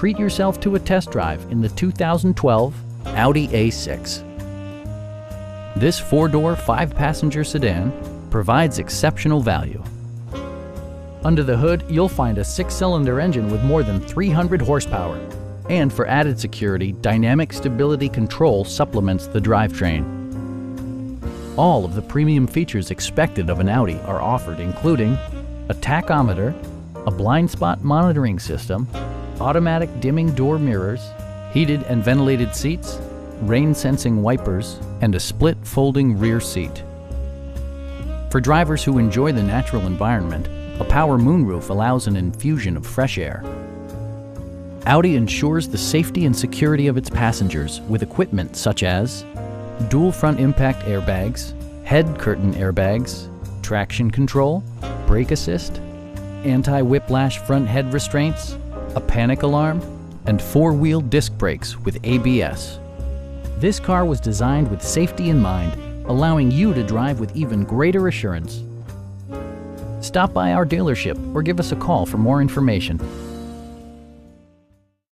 treat yourself to a test drive in the 2012 Audi A6. This four-door, five-passenger sedan provides exceptional value. Under the hood, you'll find a six-cylinder engine with more than 300 horsepower. And for added security, Dynamic Stability Control supplements the drivetrain. All of the premium features expected of an Audi are offered, including a tachometer, a blind spot monitoring system, automatic dimming door mirrors, heated and ventilated seats, rain sensing wipers, and a split folding rear seat. For drivers who enjoy the natural environment, a power moonroof allows an infusion of fresh air. Audi ensures the safety and security of its passengers with equipment such as dual front impact airbags, head curtain airbags, traction control, brake assist, anti-whiplash front head restraints, a panic alarm, and four-wheel disc brakes with ABS. This car was designed with safety in mind, allowing you to drive with even greater assurance. Stop by our dealership or give us a call for more information.